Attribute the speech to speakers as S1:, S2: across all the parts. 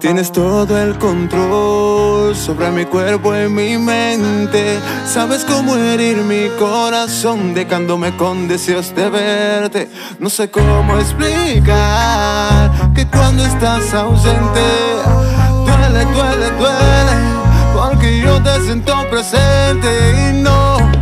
S1: Tienes todo el control sobre mi cuerpo y mi mente. Sabes cómo herir mi corazón, dejándome con deseos de verte. No sé cómo explicar que cuando estás ausente, duele, duele, duele, porque yo te siento presente y no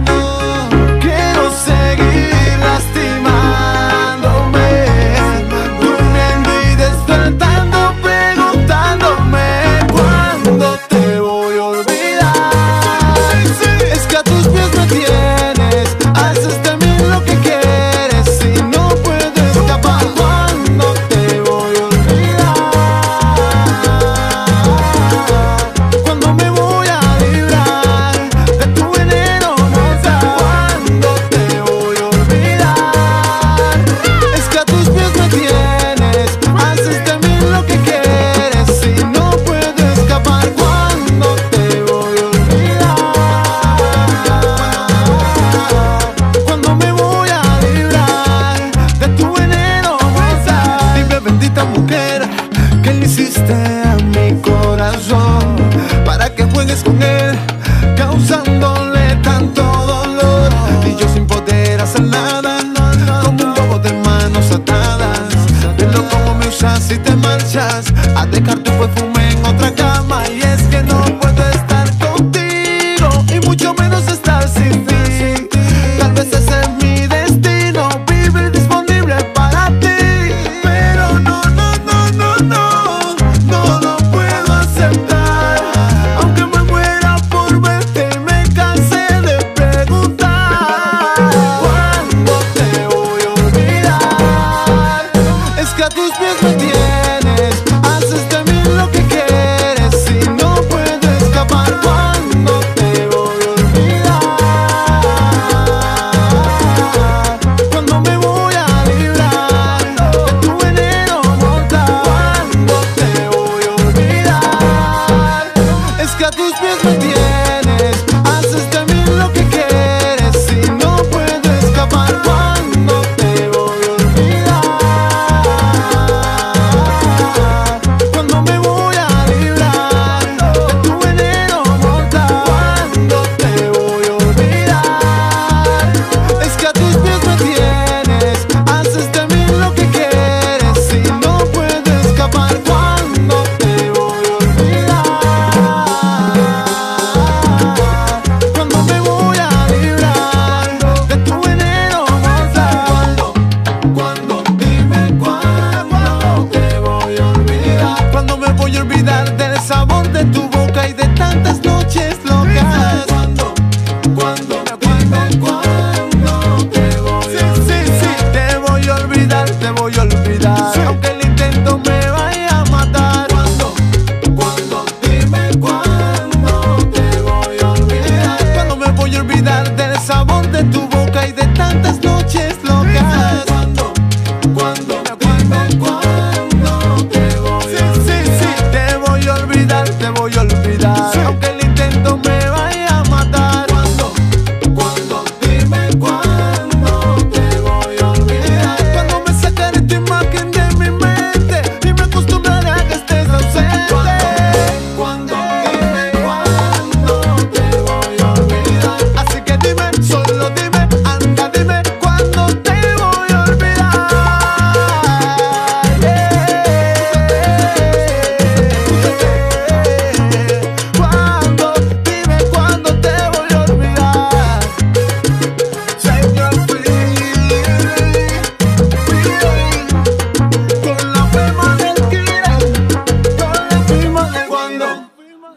S2: te voy a tienes, me tienes. you'll be there,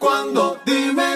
S2: cuando dime